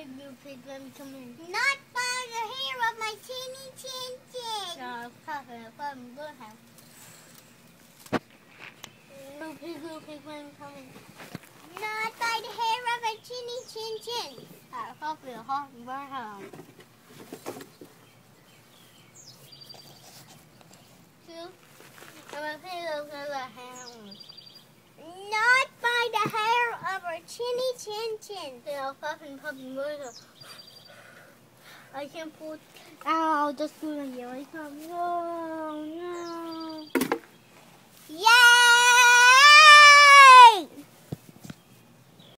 pig, little pig, let me come in. Not by the hair of my chinny chin chin. No, Papa, Papa, go ahead. Little pig, little pig, let me come in. Not by the hair of my chinny chin chin. Uh, Papa, hot and burn home. Two. I'm a pig, little hand. Not by the hair chinny chin chin. Puffing, puffing, good. I can't pull. Ow, the yellow. No, no. Yay!